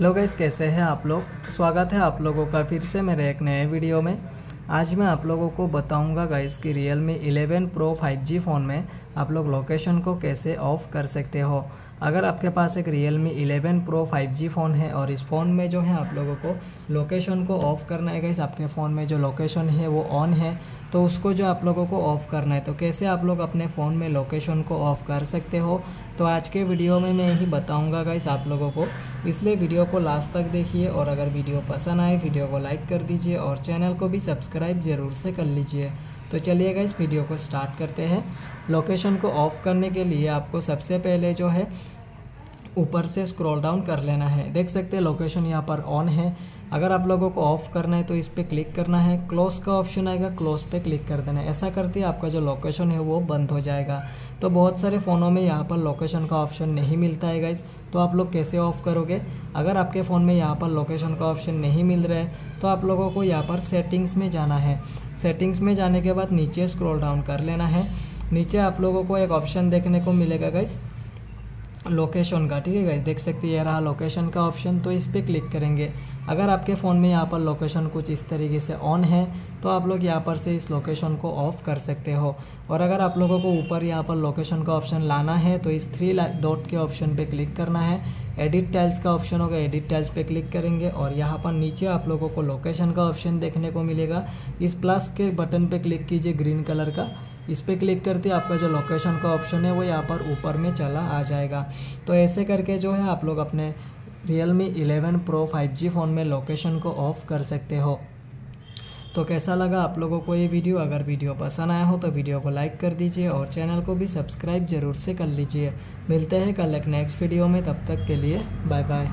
Hello guys कैसे हैं आप लोग? स्वागत है आप लोगों का फिर से मेरे एक नए वीडियो में। आज मैं आप लोगों को बताऊँगा गाइस कि Realme 11 Pro 5G फ़ोन में आप लोग लोकेशन को कैसे ऑफ़ कर सकते हो। अगर आपके पास एक Realme 11 Pro 5G फ़ोन है और इस फ़ोन में जो है आप लोगों को लोकेशन को ऑफ़ करना है गाइस आपके फ़ोन में जो लोकेशन है वो ऑन है तो उसको जो आप लोगों को ऑफ़ करना है तो कैसे आप लोग अपने फ़ोन में लोकेशन को ऑफ़ कर सकते हो? तो आज के वीडियो में मैं यही बताऊँगा गाइस आप लोगों को। इसलिए वीडियो को लास्ट तक देखिए और अगर वीडियो पसंद आए वीडियो को लाइक कर दीजिए और चैनल को भी सब्सक्राइब ज़रूर से कर लीजिए। तो चलिएगा इस वीडियो को स्टार्ट करते हैं। लोकेशन को ऑफ़ करने के लिए आपको सबसे पहले जो है ऊपर से स्क्रॉल डाउन कर लेना है। देख सकते हैं लोकेशन यहाँ पर ऑन है। अगर आप लोगों को ऑफ़ करना है तो इस पर क्लिक करना है। क्लोज का ऑप्शन आएगा क्लोज पे क्लिक कर देना है। ऐसा करते आपका जो लोकेशन है, वो बंद हो जाएगा। तो बहुत सारे फ़ोनों में यहाँ पर लोकेशन का ऑप्शन नहीं मिलता है गाइस तो आप लोग कैसे ऑफ़ करोगे? अगर आपके फ़ोन में यहाँ पर लोकेशन का ऑप्शन नहीं मिल रहा है तो आप लोगों को यहाँ पर सेटिंग्स में जाना है। सेटिंग्स में जाने के बाद नीचे स्क्रोल डाउन कर लेना है। नीचे आप लोगों को एक ऑप्शन देखने को मिलेगा गाइस लोकेशन का, ठीक है गाइस देख सकते हैं, ये रहा लोकेशन का ऑप्शन तो इस पर क्लिक करेंगे। अगर आपके फ़ोन में यहाँ पर लोकेशन कुछ इस तरीके से ऑन है तो आप लोग यहाँ पर से इस लोकेशन को ऑफ़ कर सकते हो। और अगर आप लोगों को ऊपर यहाँ पर लोकेशन का ऑप्शन लाना है तो इस थ्री डॉट के ऑप्शन पे क्लिक करना है। एडिट टाइल्स का ऑप्शन होगा एडिट टाइल्स पे क्लिक करेंगे। और यहाँ पर नीचे आप लोगों को लोकेशन का ऑप्शन देखने को मिलेगा। इस प्लस के बटन पे क्लिक कीजिए ग्रीन कलर का। इस पर क्लिक करते आपका जो लोकेशन का ऑप्शन है वो यहाँ पर ऊपर में चला आ जाएगा। तो ऐसे करके जो है आप लोग अपने Realme eleven pro five G phone में लोकेशन को ऑफ़ कर सकते हो। तो कैसा लगा आप लोगों को ये वीडियो? अगर वीडियो पसंद आया हो तो वीडियो को लाइक कर दीजिए और चैनल को भी सब्सक्राइब ज़रूर से कर लीजिए। मिलते हैं कल एक नेक्स्ट वीडियो में, तब तक के लिए बाय बाय